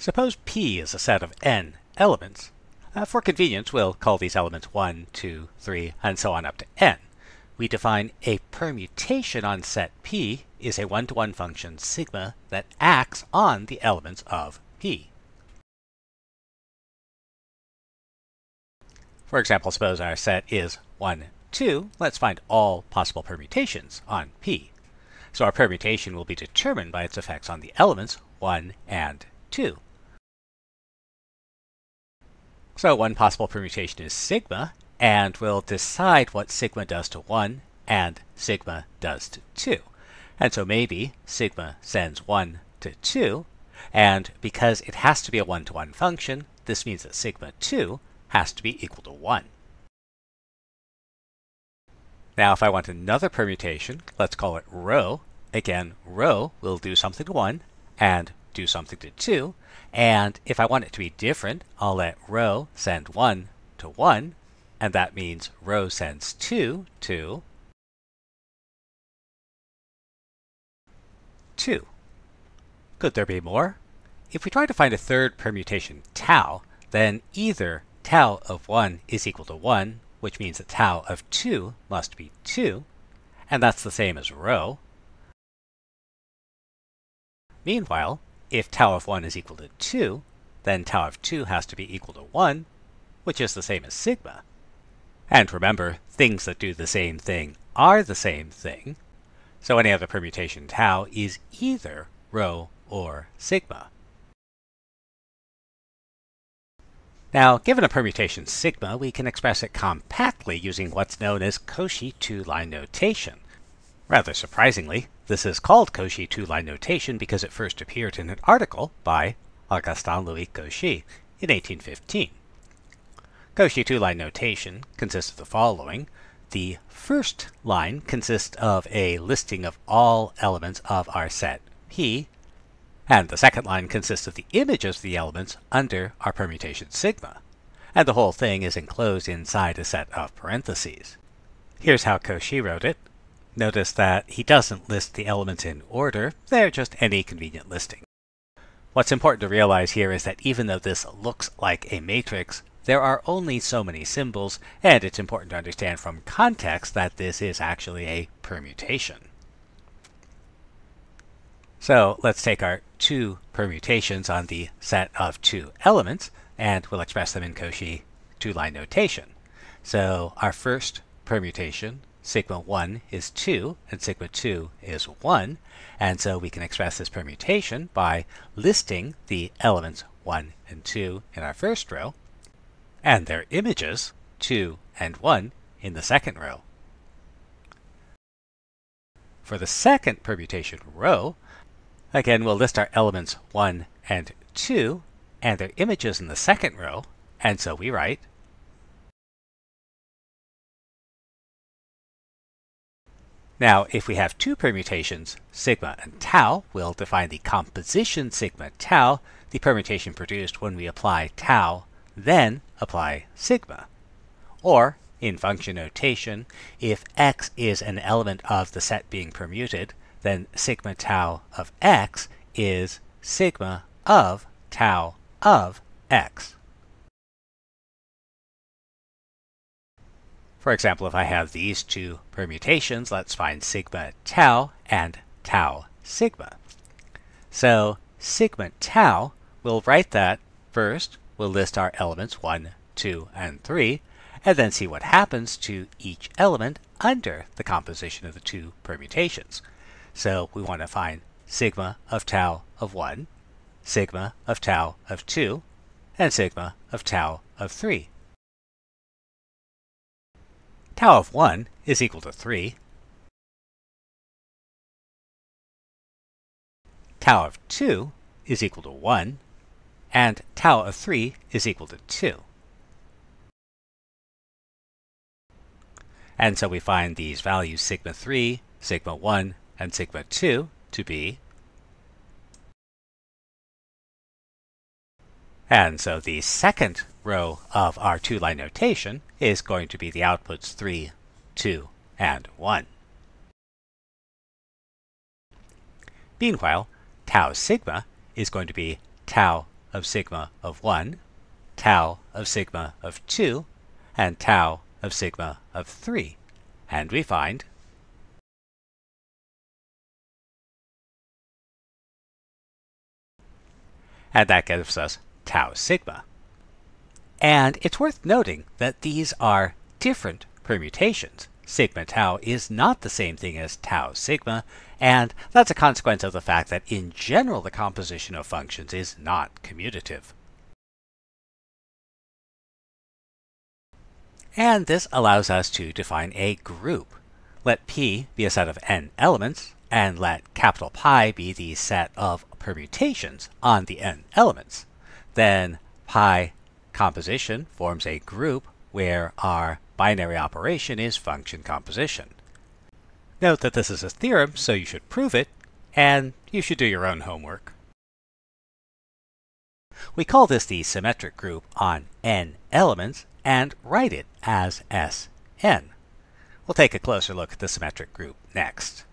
Suppose P is a set of n elements. Uh, for convenience, we'll call these elements 1, 2, 3, and so on up to n. We define a permutation on set P is a one-to-one -one function sigma that acts on the elements of P. For example, suppose our set is 1, 2. Let's find all possible permutations on P. So our permutation will be determined by its effects on the elements 1 and 2. So one possible permutation is sigma, and we'll decide what sigma does to 1 and sigma does to 2. And so maybe sigma sends 1 to 2, and because it has to be a one-to-one -one function, this means that sigma 2 has to be equal to 1. Now if I want another permutation, let's call it rho. Again, rho will do something to 1 and do something to 2. And if I want it to be different, I'll let rho send 1 to 1. And that means rho sends 2 to 2. Could there be more? If we try to find a third permutation, tau, then either tau of 1 is equal to 1, which means that tau of 2 must be 2, and that's the same as rho. Meanwhile, if tau of 1 is equal to 2, then tau of 2 has to be equal to 1, which is the same as sigma. And remember, things that do the same thing are the same thing, so any other permutation tau is either rho or sigma. Now, given a permutation sigma, we can express it compactly using what's known as Cauchy two-line notation. Rather surprisingly, this is called Cauchy two-line notation because it first appeared in an article by Augustin-Louis Cauchy in 1815. Cauchy two-line notation consists of the following. The first line consists of a listing of all elements of our set P, and the second line consists of the images of the elements under our permutation sigma, and the whole thing is enclosed inside a set of parentheses. Here's how Cauchy wrote it. Notice that he doesn't list the elements in order, they're just any convenient listing. What's important to realize here is that even though this looks like a matrix, there are only so many symbols, and it's important to understand from context that this is actually a permutation. So let's take our two permutations on the set of two elements, and we'll express them in Cauchy two-line notation. So our first permutation sigma 1 is 2 and sigma 2 is 1. And so we can express this permutation by listing the elements 1 and 2 in our first rho and their images 2 and 1 in the second row. For the second permutation row, again we'll list our elements 1 and 2 and their images in the second row, and so we write Now, if we have two permutations, sigma and tau, we'll define the composition sigma tau, the permutation produced when we apply tau, then apply sigma. Or, in function notation, if x is an element of the set being permuted, then sigma tau of x is sigma of tau of x. For example, if I have these two permutations, let's find sigma tau and tau sigma. So sigma tau, we'll write that first. We'll list our elements 1, 2, and 3, and then see what happens to each element under the composition of the two permutations. So we want to find sigma of tau of 1, sigma of tau of 2, and sigma of tau of 3. Tau of 1 is equal to 3. Tau of 2 is equal to 1. And tau of 3 is equal to 2. And so we find these values sigma 3, sigma 1, and sigma 2 to be And so the second row of our two-line notation is going to be the outputs 3, 2, and 1. Meanwhile, tau sigma is going to be tau of sigma of 1, tau of sigma of 2, and tau of sigma of 3. And we find and that gives us tau sigma. And it's worth noting that these are different permutations. Sigma tau is not the same thing as tau sigma, and that's a consequence of the fact that in general the composition of functions is not commutative. And this allows us to define a group. Let P be a set of n elements, and let capital pi be the set of permutations on the n elements. Then pi composition forms a group where our binary operation is function composition. Note that this is a theorem, so you should prove it, and you should do your own homework. We call this the symmetric group on n elements and write it as Sn. We'll take a closer look at the symmetric group next.